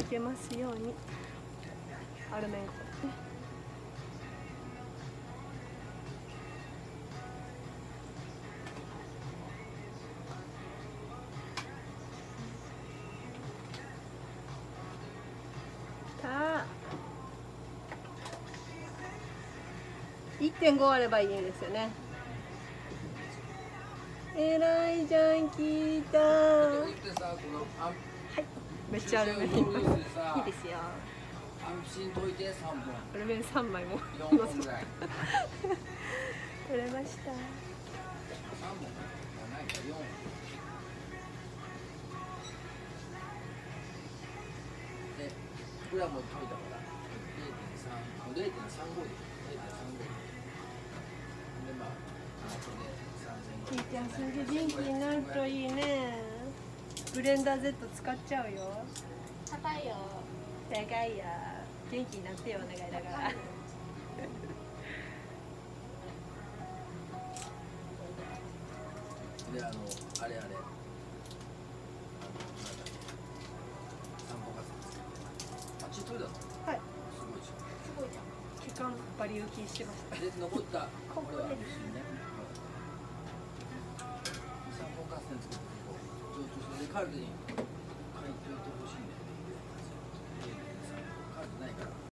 いけますよ。う。にアルメンコた1.5あればいいんですよねえらいじゃん聞いためっちゃアルメンいいですよ。安心といて3本。アルメン3枚も。4乗せ本ぐらい取れました。3本じゃないか4本で。グラムを食べたから0.3 0.35で0.35でまあ後でいいんそれで元気になるといいねブレンダー Z 使っちゃうよ。高いよ。高いよ。元気になってよお願いだから。であのあれあれ。散歩活動あっちトイレだったはい。すごいじゃん。すごいじゃん。期間バリウキしてました。で残ったここでれはね cuddly.